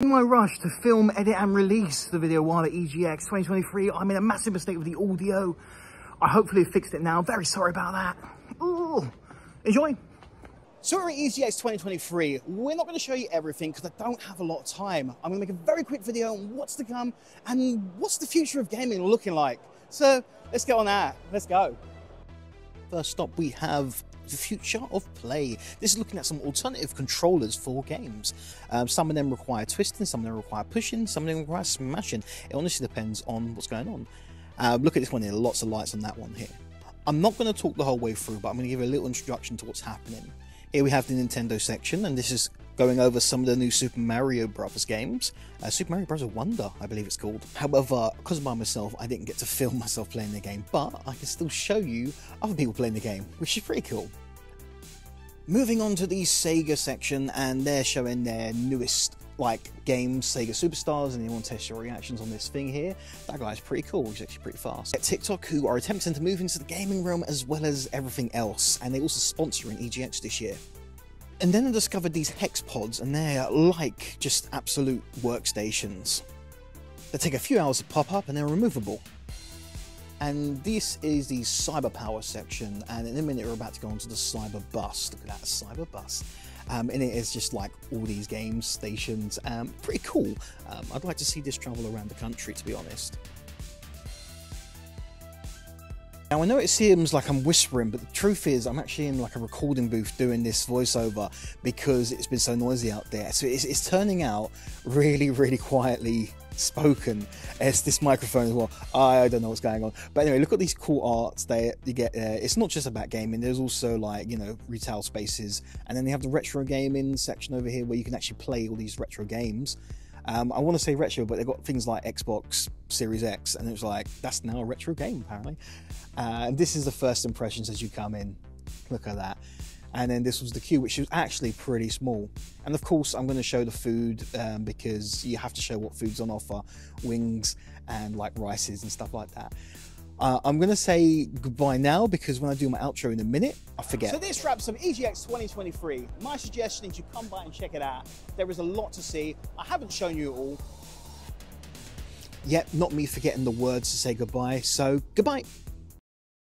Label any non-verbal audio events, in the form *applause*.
In my rush to film, edit and release the video while at EGX 2023, I made a massive mistake with the audio. I hopefully have fixed it now. Very sorry about that. Ooh. Enjoy. So we're at EGX 2023. We're not going to show you everything because I don't have a lot of time. I'm going to make a very quick video on what's to come and what's the future of gaming looking like. So let's get on that. Let's go. First up, we have the future of play. This is looking at some alternative controllers for games. Um, some of them require twisting, some of them require pushing, some of them require smashing. It honestly depends on what's going on. Uh, look at this one here, lots of lights on that one here. I'm not going to talk the whole way through, but I'm going to give a little introduction to what's happening. Here we have the Nintendo section, and this is going over some of the new Super Mario Bros. games. Uh, Super Mario Bros. Wonder, I believe it's called. However, because by myself, I didn't get to *laughs* film myself playing the game, but I can still show you other people playing the game, which is pretty cool. Moving on to the Sega section, and they're showing their newest like games, Sega Superstars, and you want to test your reactions on this thing here. That guy's pretty cool, he's actually pretty fast. At TikTok, who are attempting to move into the gaming realm as well as everything else, and they also sponsor an EGX this year. And then I discovered these hex pods, and they're like just absolute workstations. They take a few hours to pop up, and they're removable. And this is the CyberPower section, and in a minute we're about to go onto the cyber bus. Look at that cyber bus. Um, and it is just like all these games, stations, um, pretty cool. Um, I'd like to see this travel around the country, to be honest. Now I know it seems like I'm whispering, but the truth is I'm actually in like a recording booth doing this voiceover because it's been so noisy out there. So it's, it's turning out really, really quietly spoken as this microphone as well. I don't know what's going on. But anyway, look at these cool arts they you get there. It's not just about gaming, there's also like, you know, retail spaces. And then they have the retro gaming section over here where you can actually play all these retro games. Um, I want to say retro, but they've got things like Xbox Series X, and it's like that's now a retro game apparently. Uh, and this is the first impressions as you come in. Look at that. And then this was the queue, which was actually pretty small. And of course, I'm going to show the food um, because you have to show what food's on offer wings and like rices and stuff like that. Uh, I'm going to say goodbye now because when I do my outro in a minute, I forget. So this wraps up EGX 2023. My suggestion is you come by and check it out. There is a lot to see. I haven't shown you it all. Yet, not me forgetting the words to say goodbye. So, goodbye.